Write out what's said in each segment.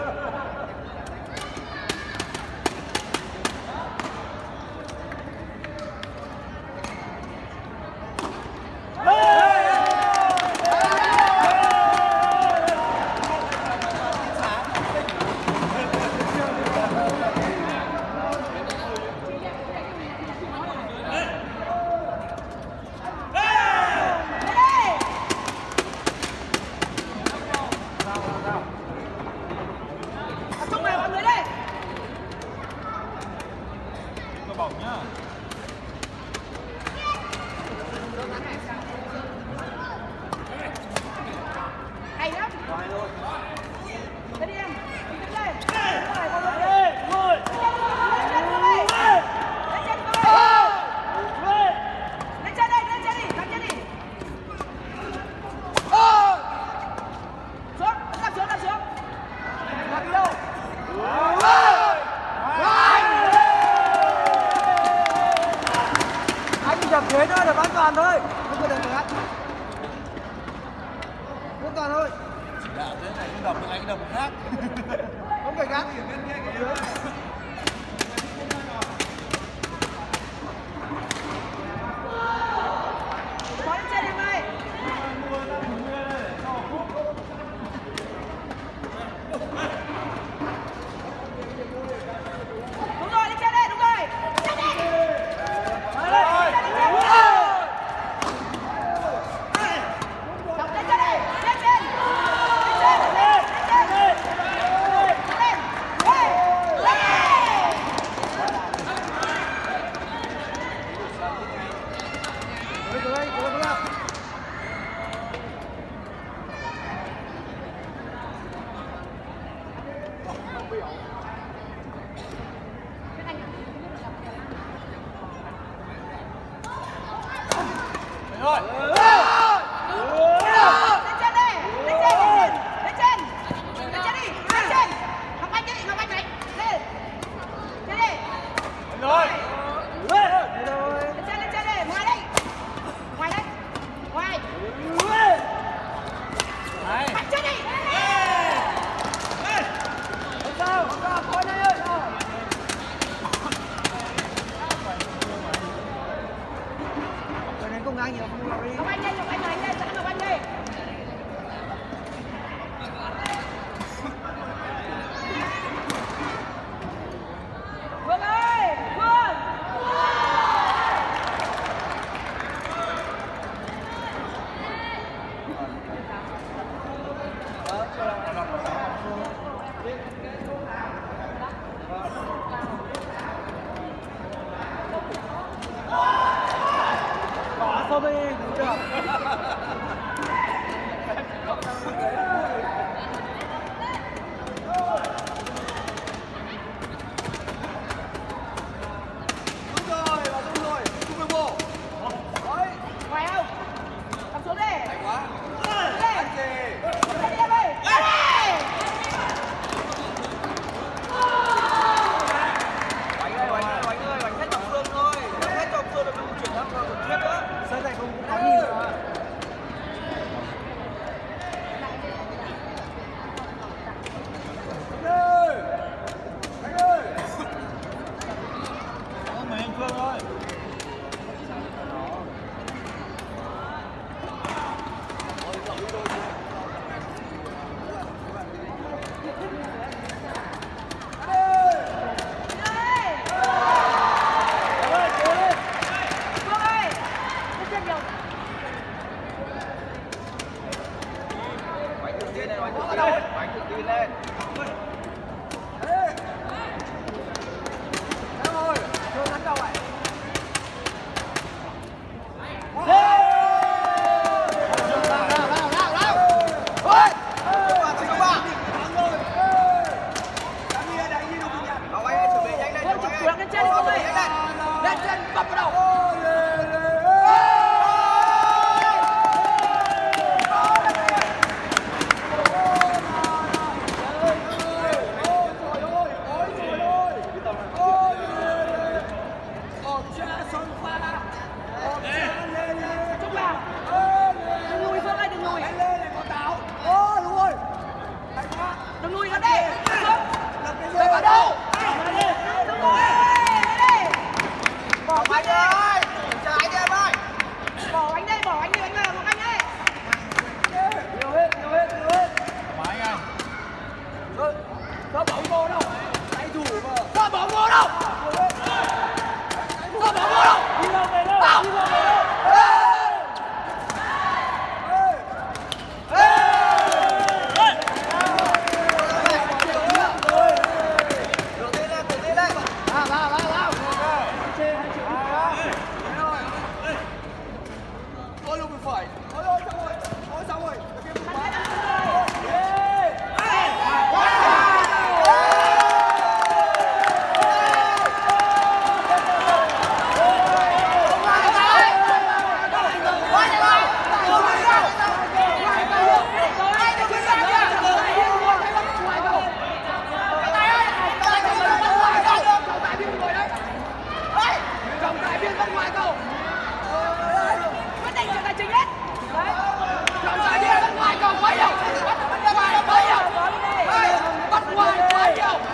Ha, ha, ha. ハハハハ! alive. President ngoài cầu quyết định trận này chính hết đấy trọng đi bắt ngoài cầu quá nhiều bắt ngoài quá nhiều bắt ngoài quá nhiều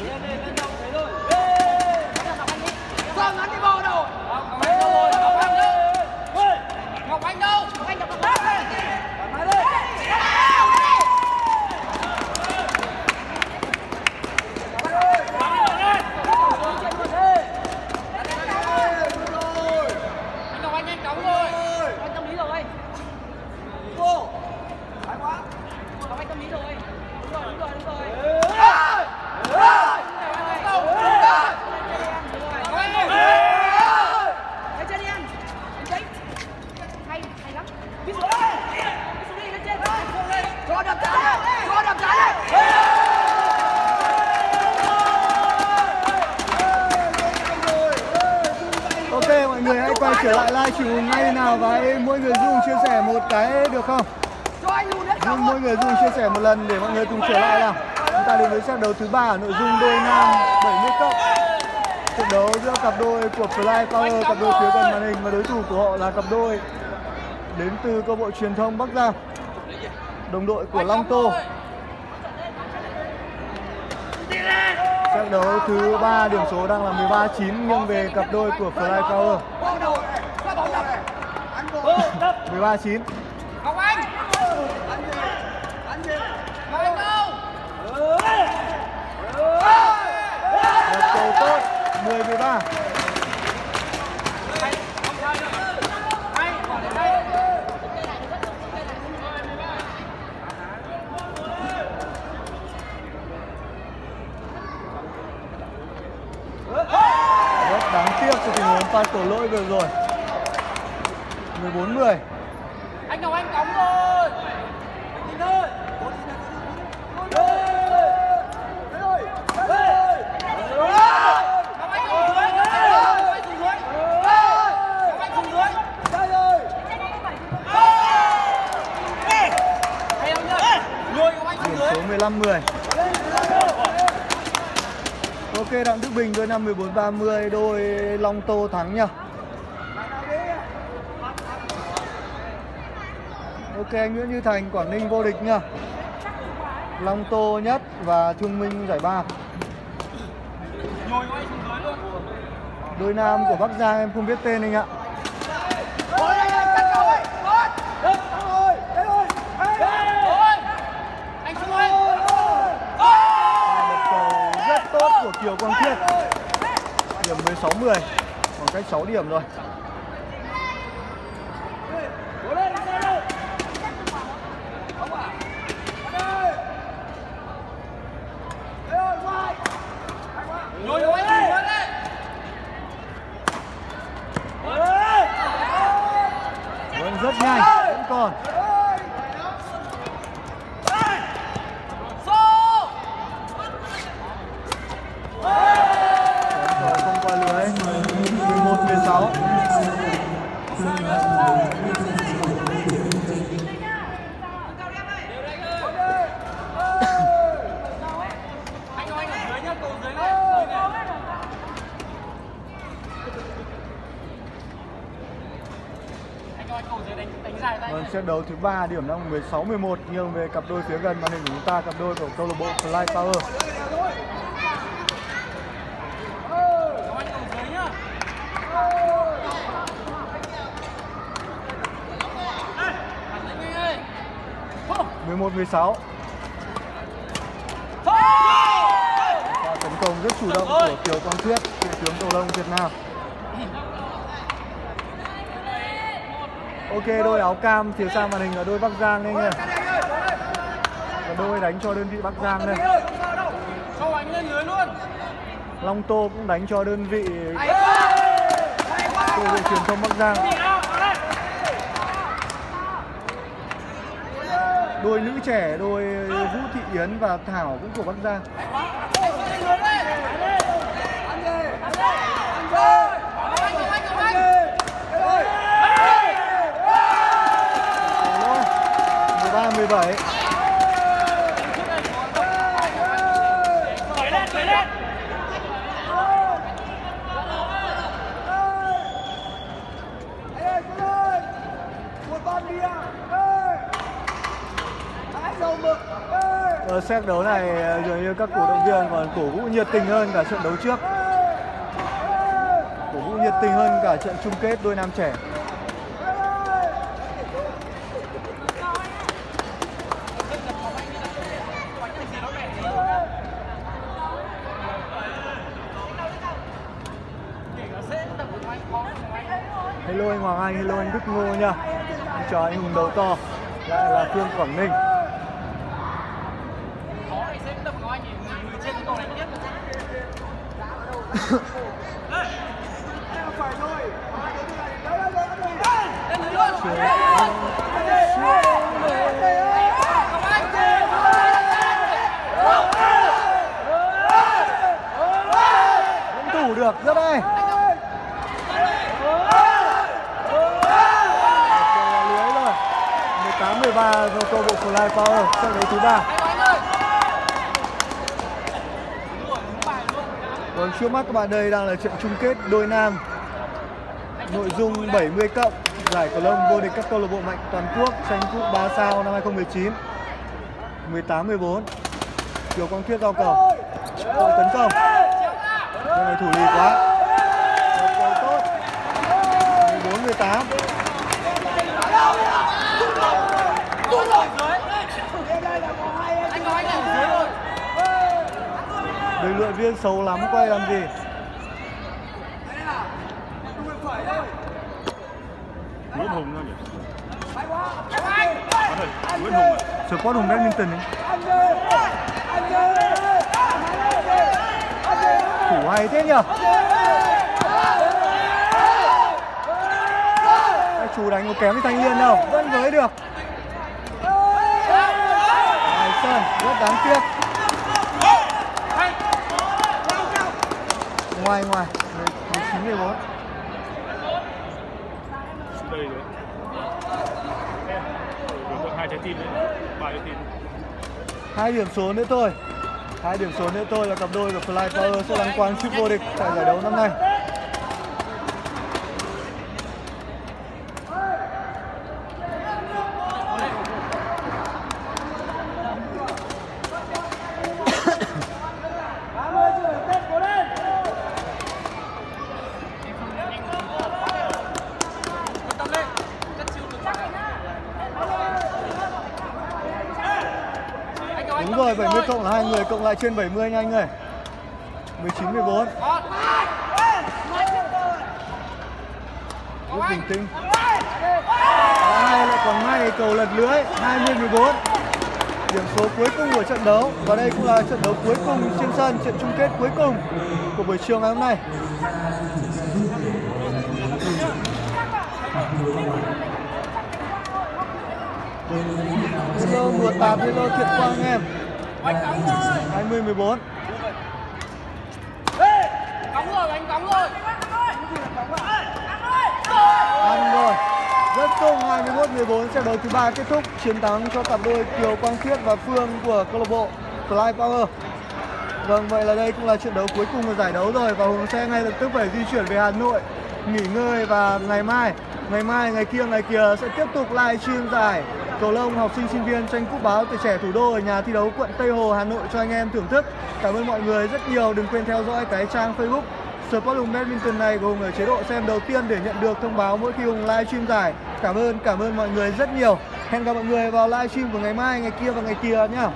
Yeah, yeah, yeah. trở lại live stream ngay nào và mỗi người dùng chia sẻ một cái được không? Dung mỗi người dùng chia sẻ một lần để mọi người cùng trở lại nào. Chúng ta đến với trận đấu thứ ba nội dung đôi nam 70 cộng. Trận đấu giữa cặp đôi của Fly Power, cặp đôi phía gần màn hình và đối thủ của họ là cặp đôi đến từ câu bộ truyền thông Bắc Giang. Đồng đội của Long Tô. Trận đấu thứ ba điểm số đang là 13-9 nghiêng về cặp đôi của Fly Power. 13-9. ok, Đặng Đức Bình đôi năm 1430 đôi Long Tô thắng nhá. Ok anh Nguyễn Như Thành, Quảng Ninh vô địch nhá. Long Tô nhất và Thương Minh giải ba. Đôi nam của Bắc Giang, em không biết tên anh ạ. Kiều Quang Thiết. Điểm 16-10 Còn cách 6 điểm rồi. 3 điểm đang 16 11 nghiêng về cặp đôi phía gần màn hình của chúng ta cặp đôi của câu lạc bộ Fly Power. mười một mười sáu tấn công rất chủ động của Kiều Quang Thuyết, cựu tướng cầu lông Việt Nam. Ok, đôi áo cam phía sau màn hình là đôi Bắc Giang anh em. Và đôi đánh cho đơn vị Bắc Giang đây. Long Tô cũng đánh cho đơn vị câu lạc truyền thông Bắc Giang. Đôi nữ trẻ, đôi Vũ Thị Yến và Thảo cũng của Bắc Giang. Trận đấu này ờ, dường như các cổ động viên còn cổ vũ nhiệt tình hơn cả trận đấu trước. Cổ vũ nhiệt tình hơn cả trận chung kết đôi nam trẻ. Hello anh Hoàng Anh, hello anh Đức Ngô nha. Chào anh Hùng đầu to, lại là Phương Quảng Ninh có anh xem tập của anh thì người, người trên cầu đánh nhất lên lưới luôn vẫn thủ được ra đây lưới rồi. 18 13 cho câu bộ Fly Power trận đấu thứ ba. Còn trước mắt các bạn đây đang là trận chung kết đôi nam. Nội dung 70 cộng, Giải cầu lông vô địch các câu lạc bộ mạnh toàn quốc, tranh cúp 3 sao năm 2019 18-14 Kiều Quang Thuyết giao cầu. Đội tấn công. Đội này thủ lì quá. Một cầu tốt. 14-18 anh có anh ở dưới rồi Luận viên xấu lắm quay làm gì Nguyễn Hùng đâu nhỉ? Nguyễn Hùng à? Sport Hùng Badminton ấy. Thủ hay thế nhỉ Các chú đánh có kém với Thanh Liên đâu Vẫn với được Hải Sơn rất đáng tiếc Ngoài ngoài. 19 14 Xuống đây rồi. Có hai trái tim đấy, ba trái tim. hai điểm số nữa thôi. Hai điểm số nữa thôi là cặp đôi của Fly Power sẽ đăng quang chức vô địch tại giải đấu năm nay rồi 70 cộng là hai người cộng lại trên 70 nha anh ơi. 19 14 rất bình tĩnh. Hai lại còn may cầu lật lưới? 20 14 điểm số cuối cùng của trận đấu. Và đây cũng là trận đấu cuối cùng trên sân trận chung kết cuối cùng của buổi chiều ngày hôm nay. Hello mùa tạp hello thiện quang em 20 14 cóng rồi anh cóng rồi. Ăn rồi. Rất công 21 14 trận đấu thứ ba kết thúc chiến thắng cho cặp đôi Kiều Quang Thuyết và Phương của câu lạc bộ Fly Power. Vâng, vậy là đây cũng là trận đấu cuối cùng của giải đấu rồi và Hùng sẽ ngay lập tức phải di chuyển về Hà Nội nghỉ ngơi và ngày mai, ngày mai, ngày kia, ngày kia sẽ tiếp tục live stream giải cầu lông học sinh sinh viên tranh cúp báo tuổi trẻ thủ đô ở nhà thi đấu quận Tây Hồ Hà Nội cho anh em thưởng thức. Cảm ơn mọi người rất nhiều. Đừng quên theo dõi cái trang Facebook Sport Hùng Badminton này của Hùng ở chế độ xem đầu tiên để nhận được thông báo mỗi khi Hùng live stream giải. Cảm ơn, cảm ơn mọi người rất nhiều. Hẹn gặp mọi người vào live stream của ngày mai, ngày kia và ngày kia nhá.